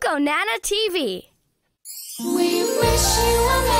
Go Nana TV. We wish you a